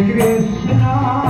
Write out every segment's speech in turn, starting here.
Krishna.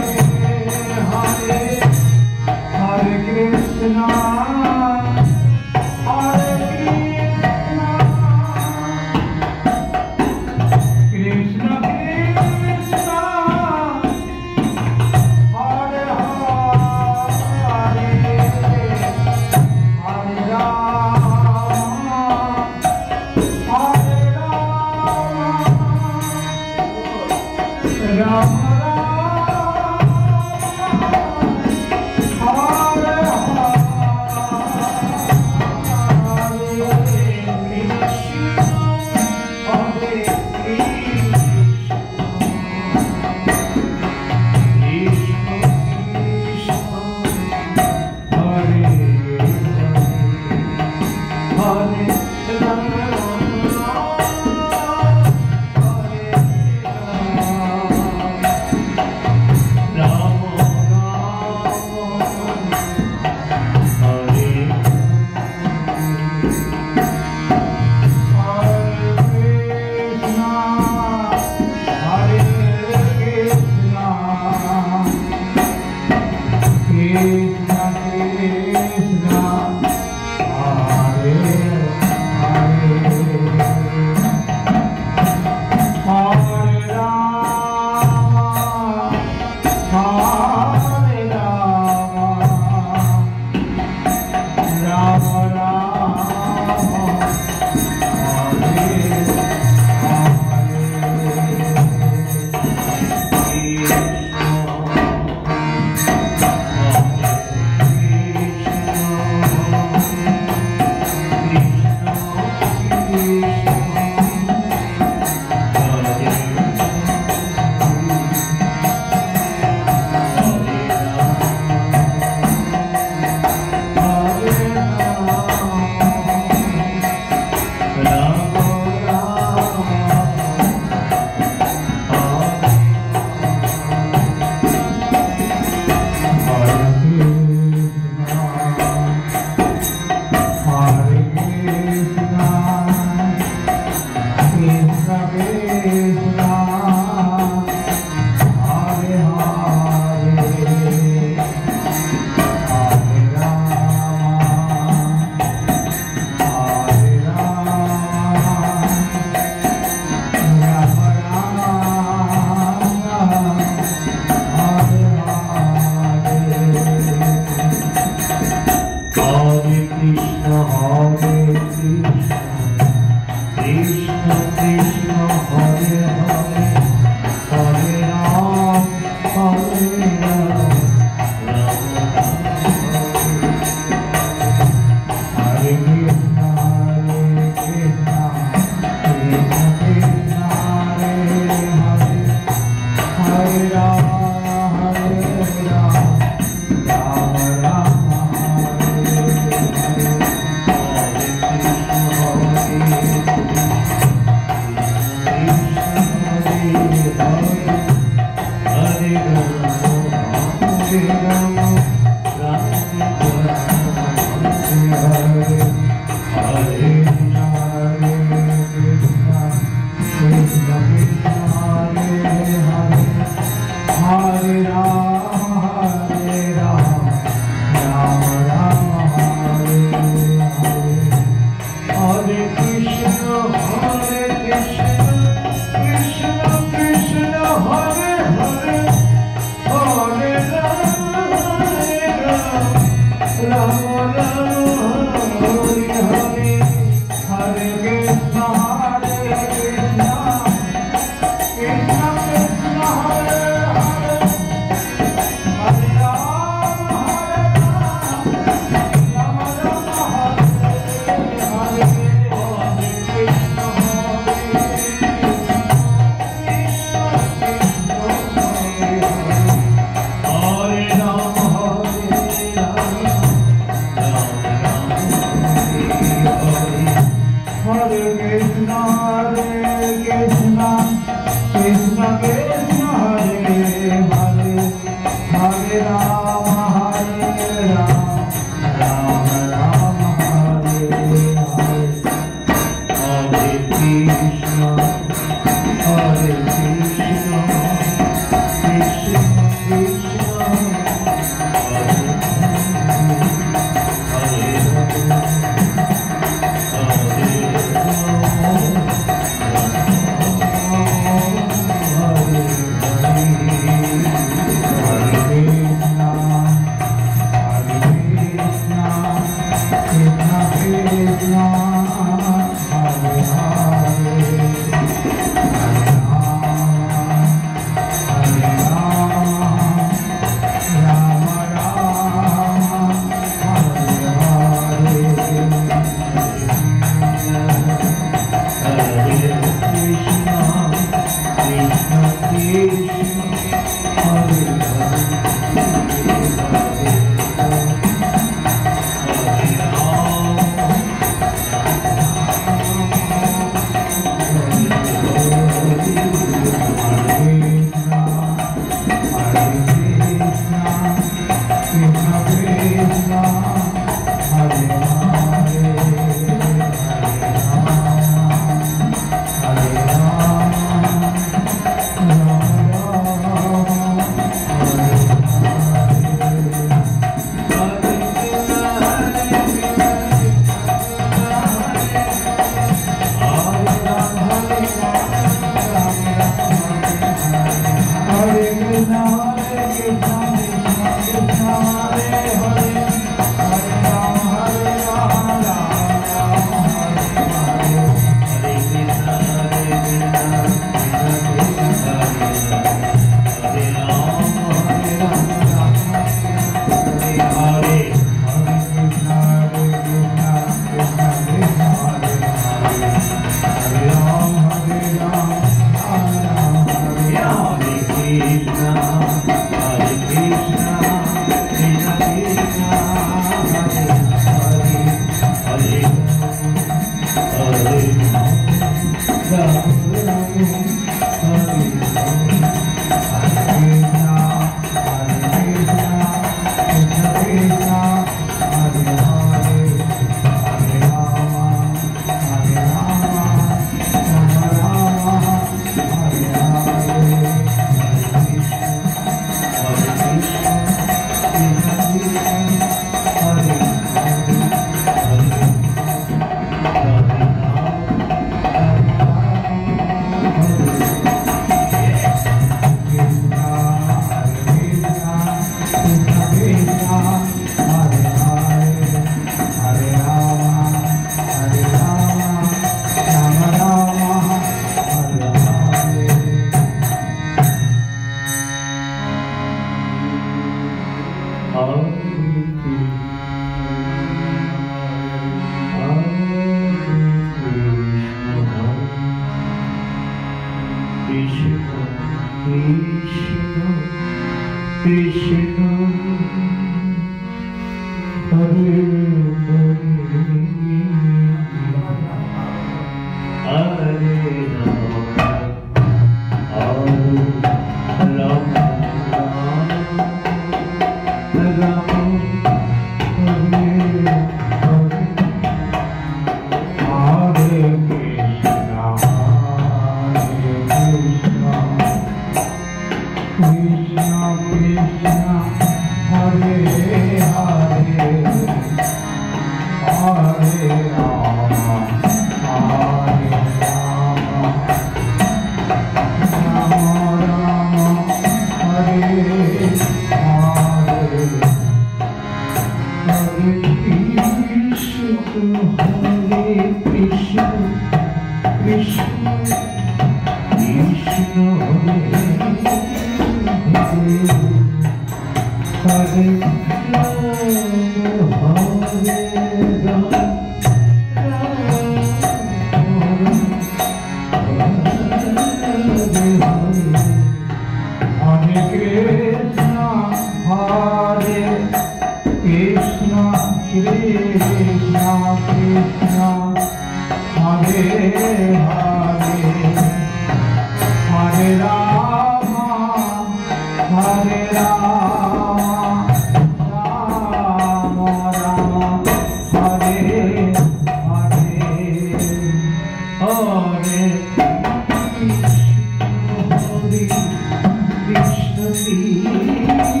情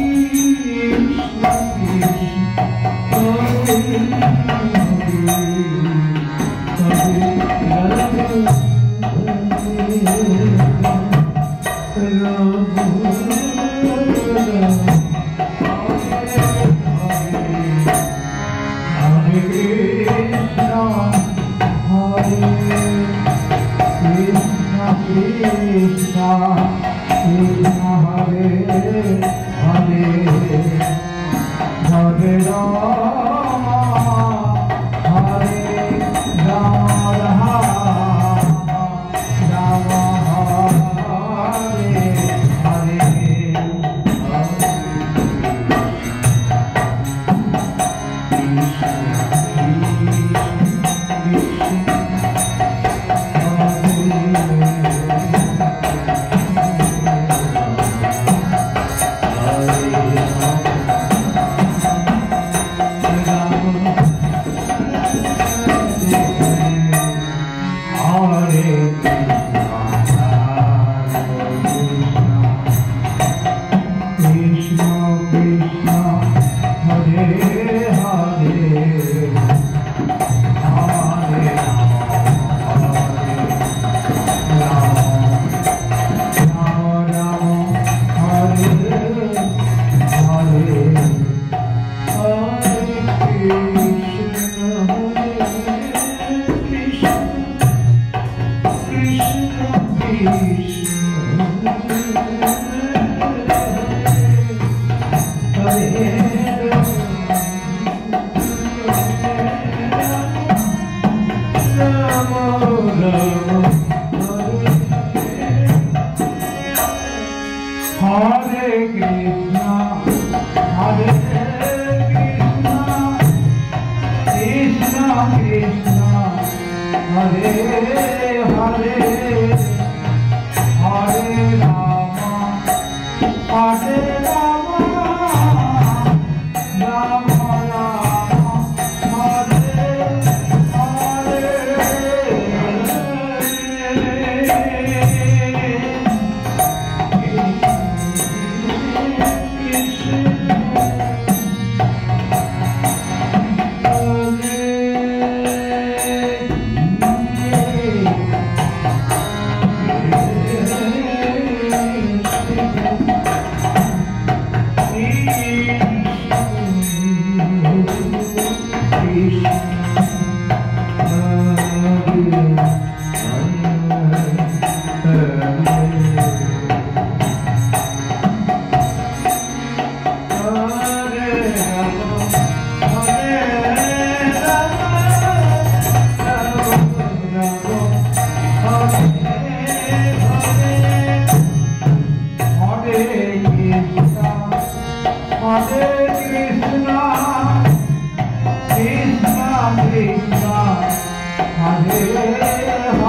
Hare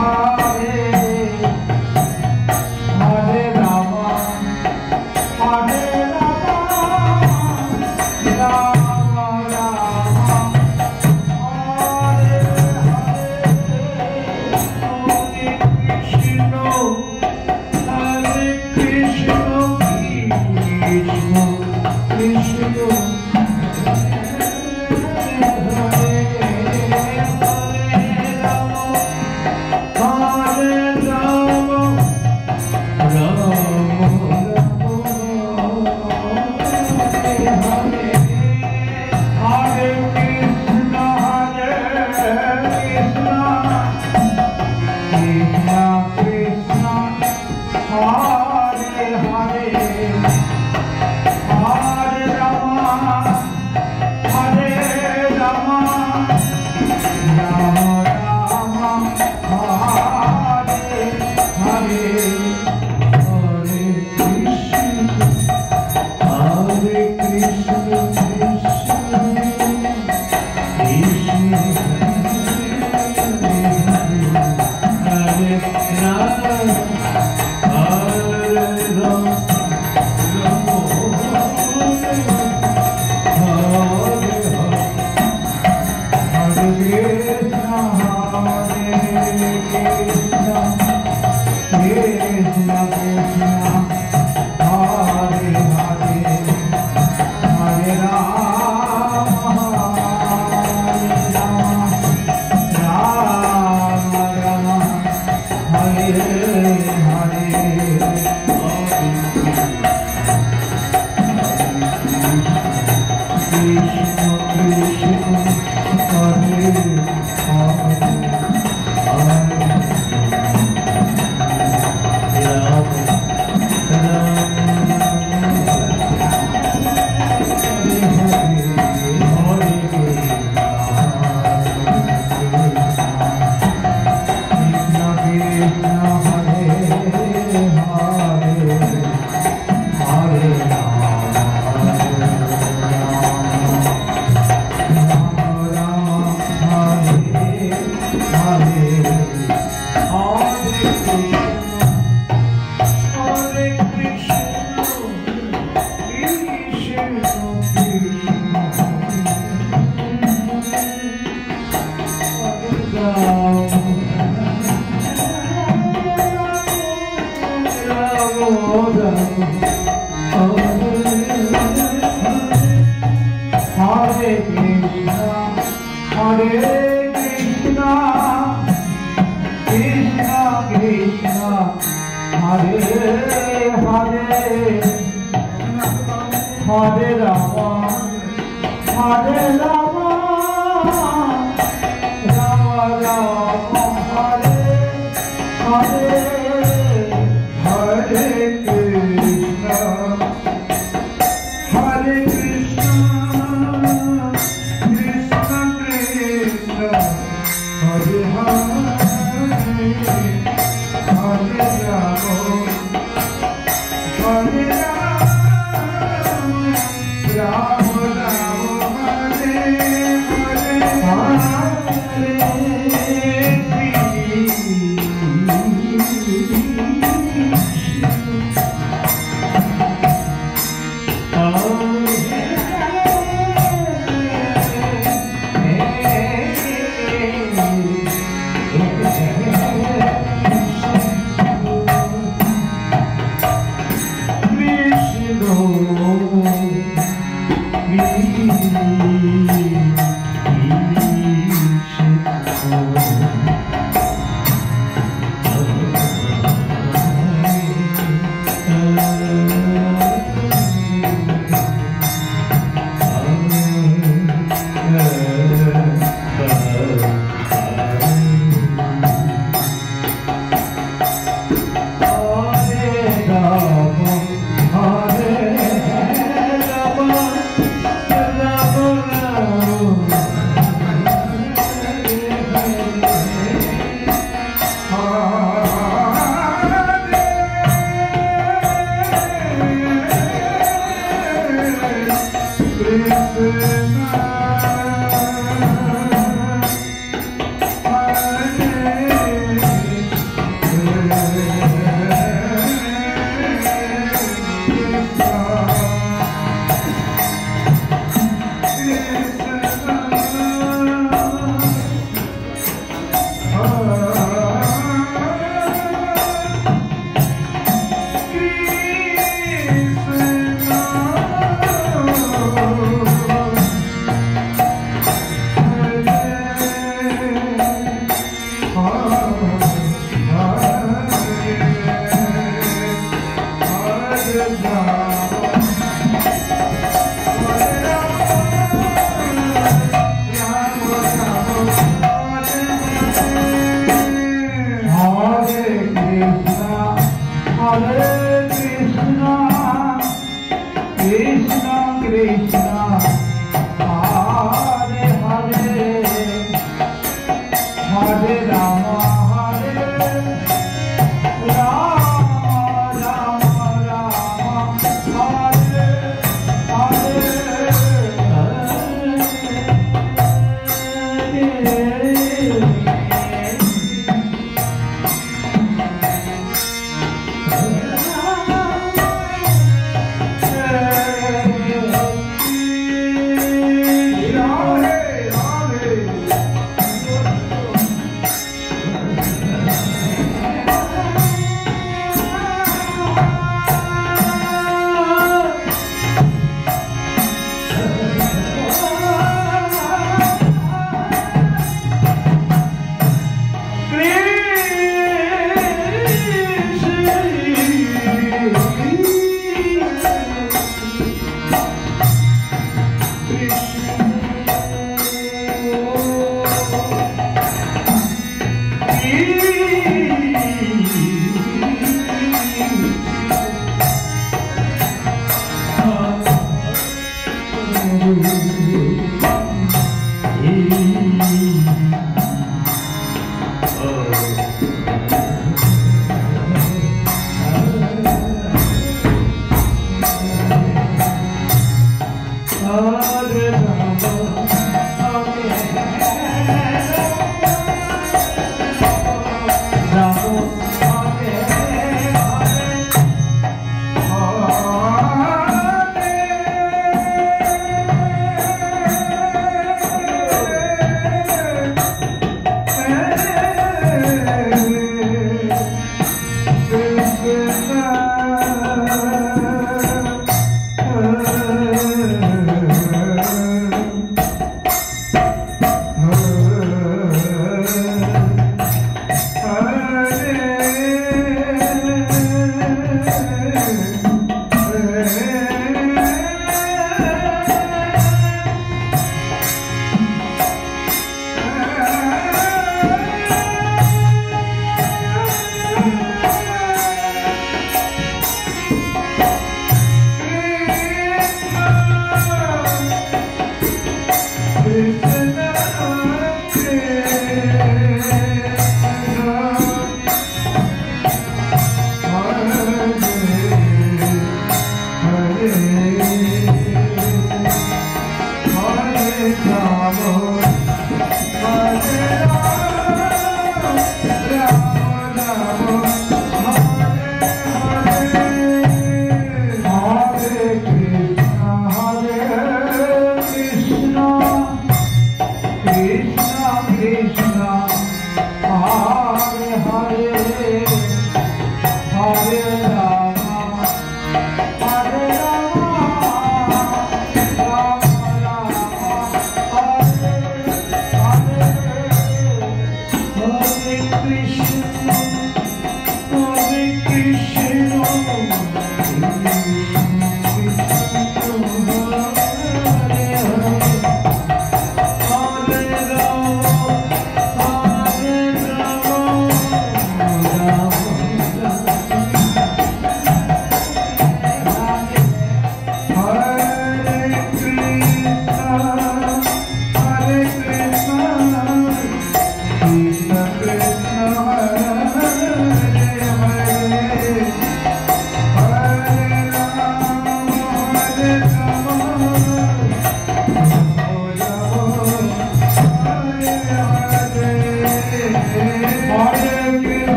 Hare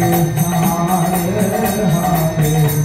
Ram Ram